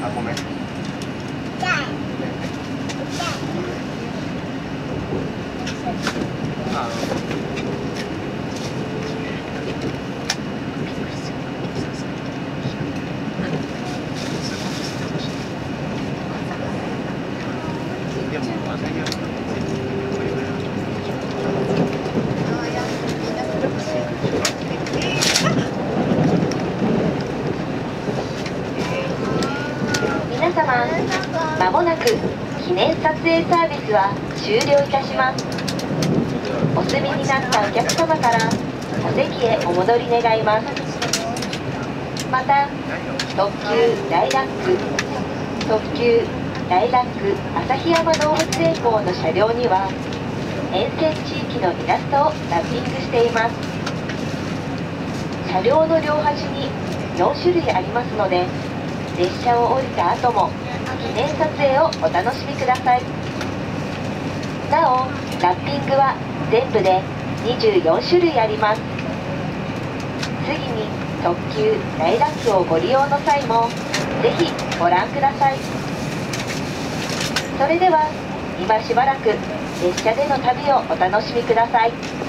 あごめんでも朝日は皆様まもなく記念撮影サービスは終了いたします。お済みになったお客様からお席へお戻り願います。また特急ライラック特急ライラック旭山動物園号の車両には沿線地域のイラストをラッピングしています。車両の両端に4種類ありますので列車を降りた後も記念撮影をお楽しみください。なおラッピングは全部で24種類あります。次に特急ライラックをご利用の際もぜひご覧ください。それでは今しばらく列車での旅をお楽しみください。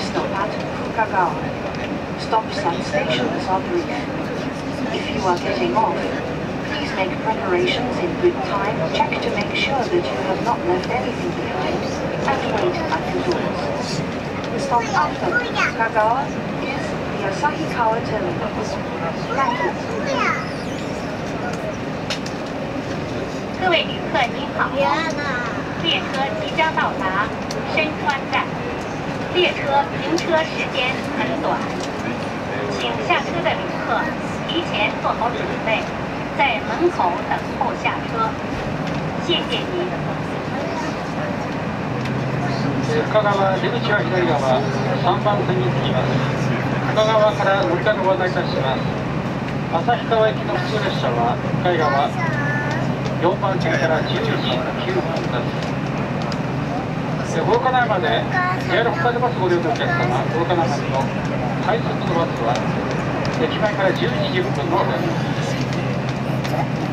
stop at Fukagawa. Stops and stations are brief. If you are getting off, please make preparations in good time, check to make sure that you have not left anything behind, and wait at the doors. The stop after Fukagawa is the Asahikawa Terminal. Thank you. 各位旅客您好，列车即将到达深川站， 列车停车时间很短，请下车的旅客提前做好准备，在门口等候下车。谢谢您。深川出口は左側3番線に着きます深川から乗り換えご案内いたします旭川行きの普通列車は向かい側4番線から10時9分です で大金山で JR 北海道バスご利用のお客様大金山の快速のバスは駅前から10時10分のです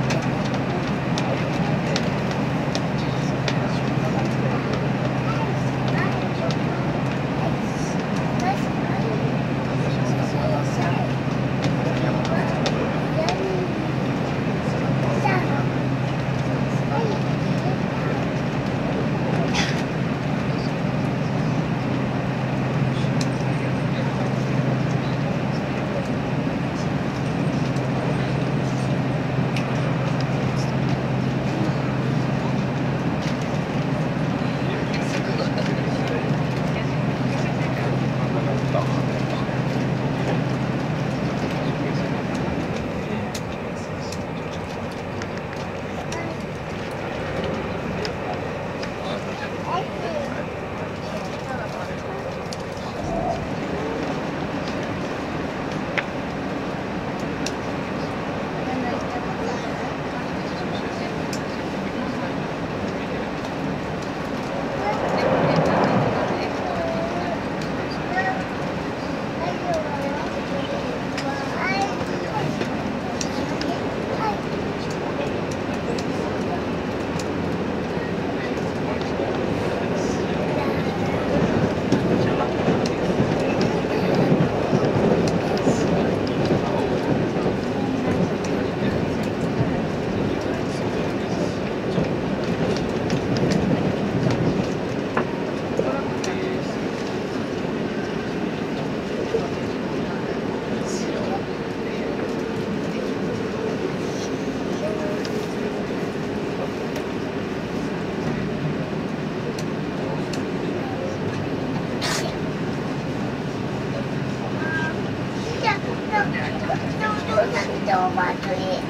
お祭り。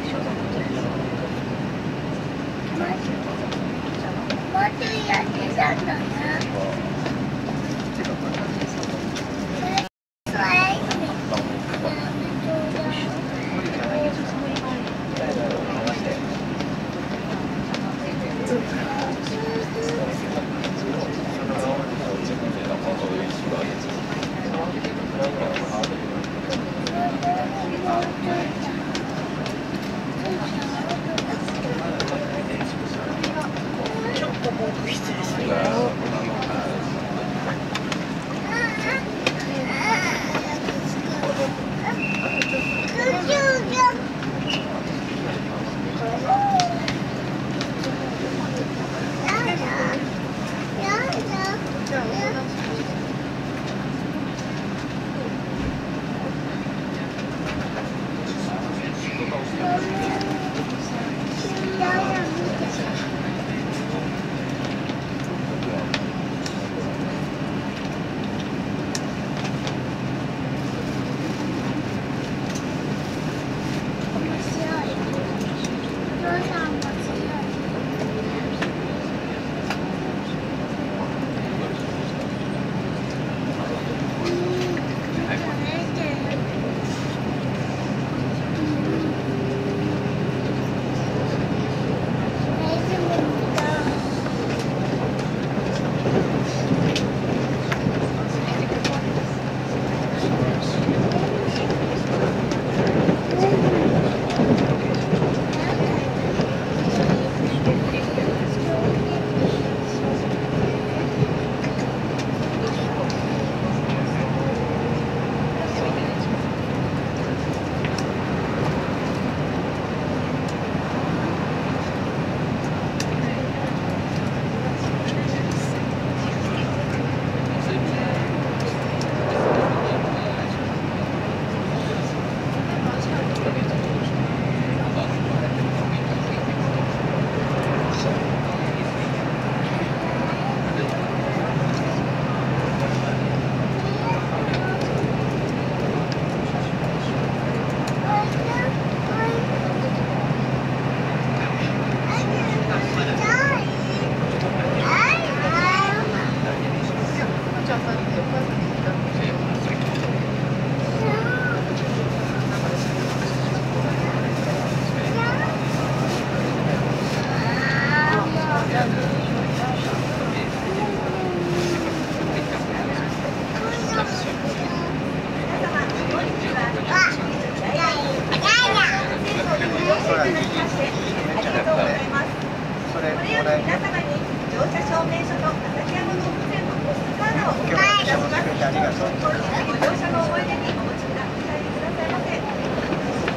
皆様に乗車証明書と畠山動物園のポストカードをお今日は来てもらってくれてありがとうご乗車の思い出にお持ちくださいくださいませ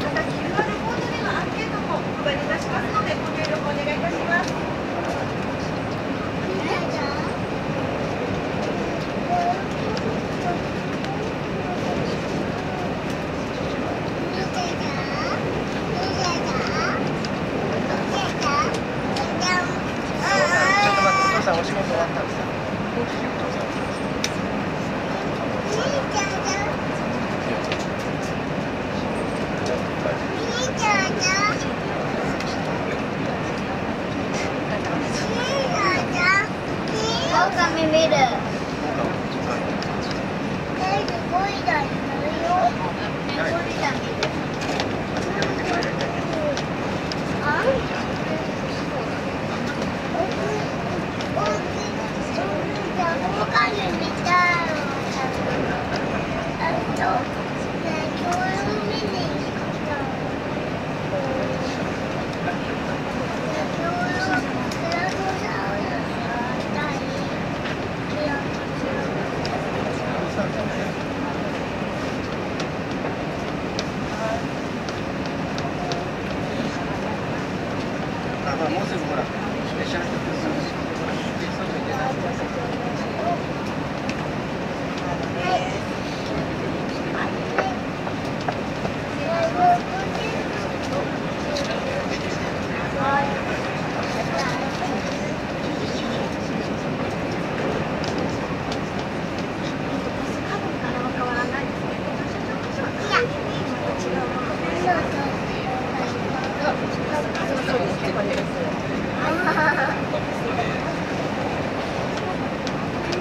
また QR コードでのアンケートもお配りいたしますのでご協力お願いいたします。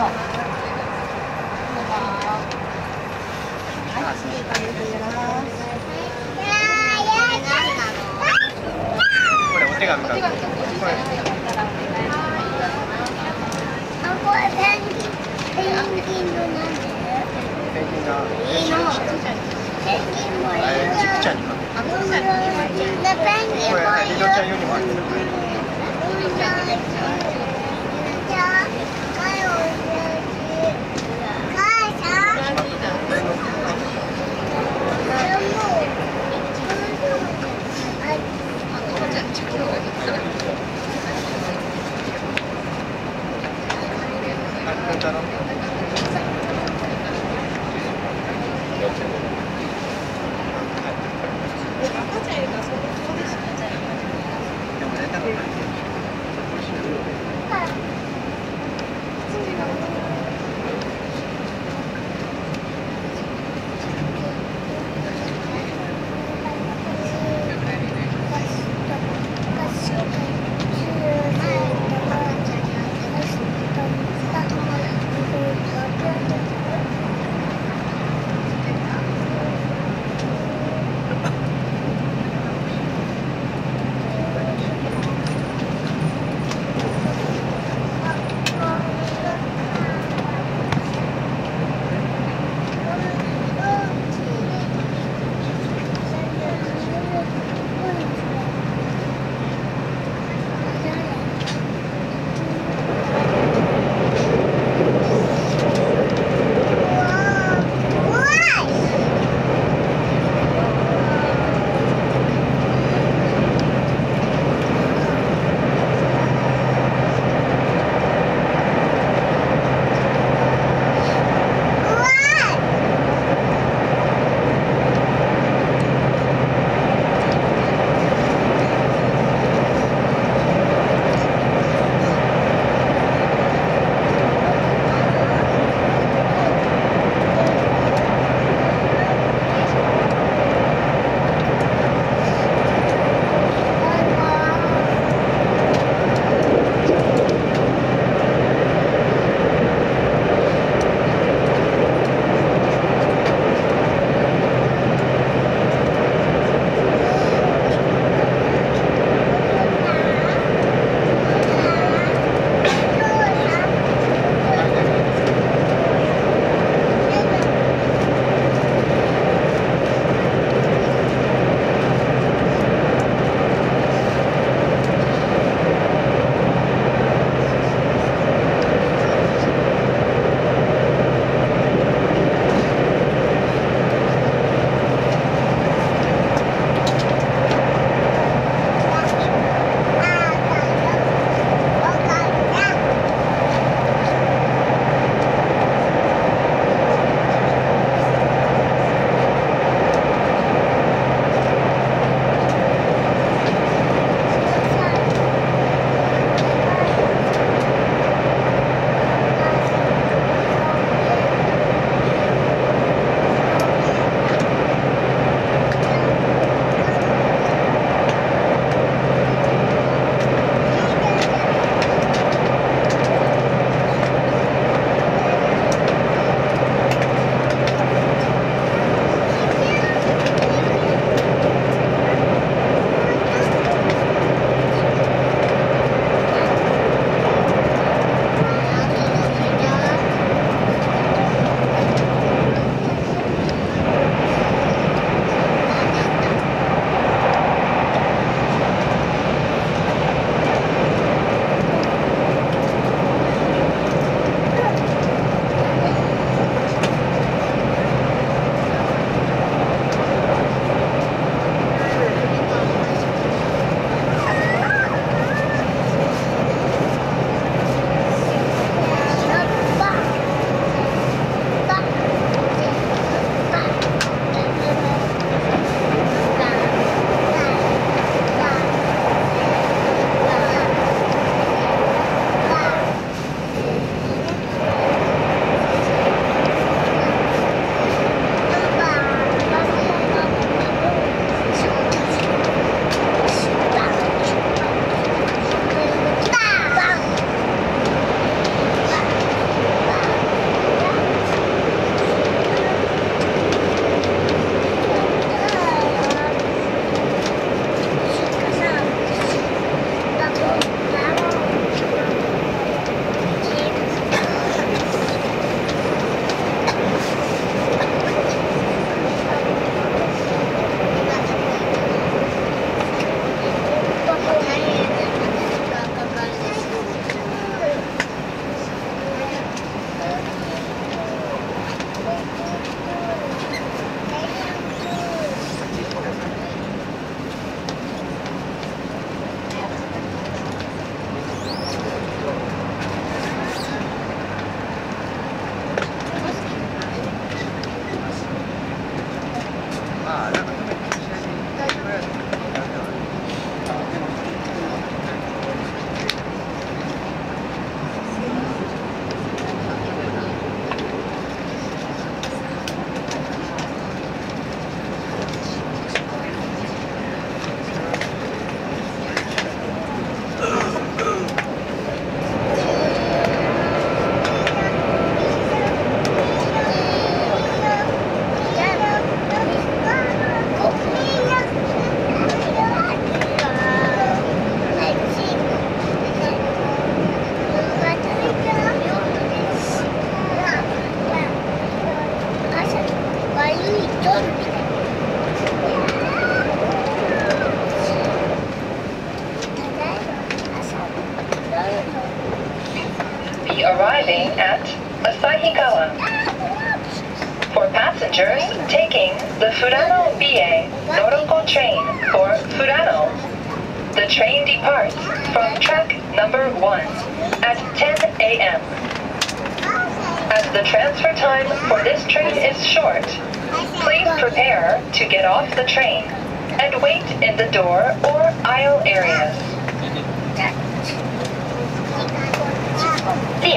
ペンギン、もいるえーちくちゃんに書くで、ペンギンこれもいるリドちゃんよりもあるじゃあ、はい、おいしい。母さん。でもあ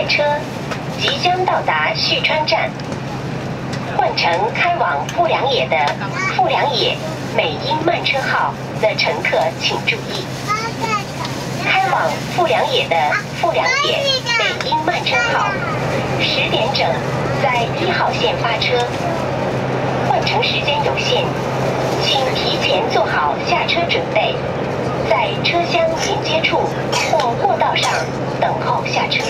车即将到达旭川站，换乘开往富良野的富良野美英慢车号的乘客请注意，开往富良野的富良野美英慢车号十点整在一号线发车，换乘时间有限，请提前做好下车准备，在车厢连接处或过道上等候下车。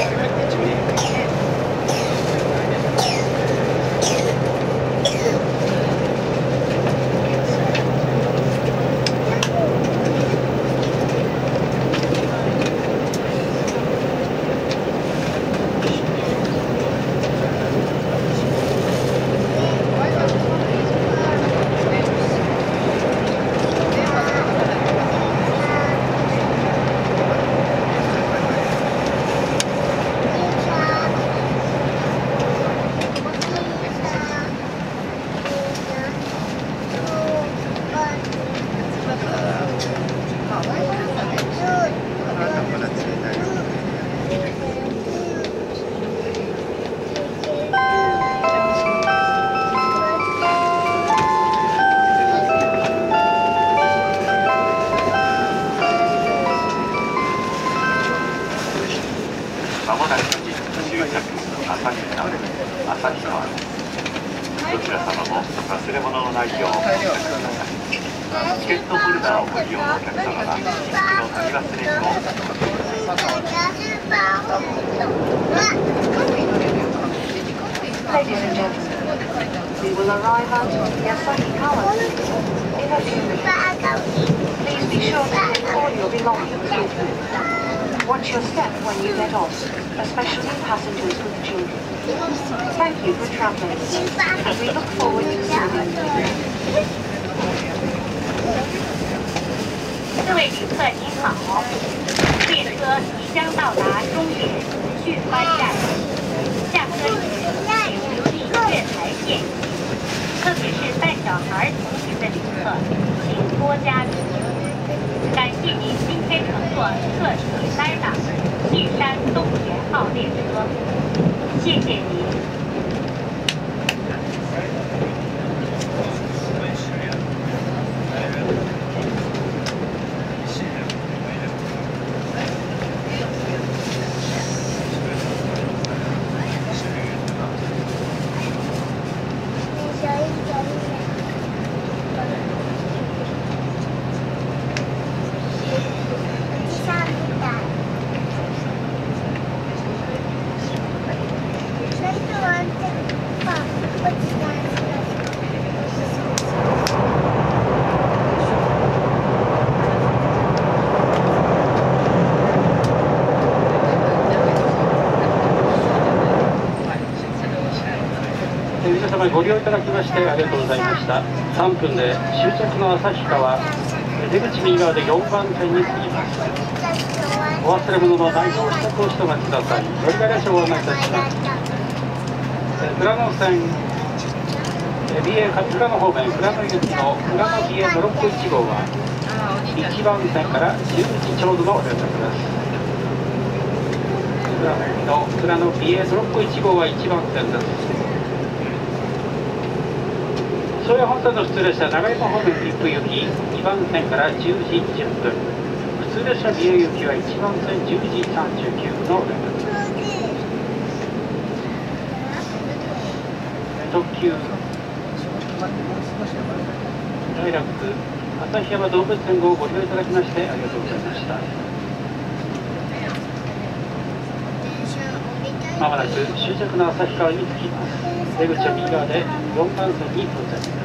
各位旅客您好，列车即将到达终点，去欢站。下车时，请留意月台电梯，特别是带小孩同行的旅客，请多加。感谢您今天乘坐特急三档旭山东田号列车，谢谢您。ご利用いただきましてありがとうございました。3分で終着の旭川出口右側で4番線に着きます。お忘れ物のないよう支度をしてお待ちください。乗り換え列車をご案内いたします。富良野線え BA 勝浦の方面富良野行きの富良野 BA ドロップ1号は1番線から10時ちょうどの連絡です。富良野行きの富良野 BA ドロップ1号は1番線です。宗谷本線の普通列車長山方面切符行き2番線から10時10分。普通列車美瑛行きは1番線10時39の連絡特急。大楽旭山動物園号をご利用い。ただきましてありがとうござい。ましたまもなく終着の旭川に着きます出口は右側で4番線に到着です。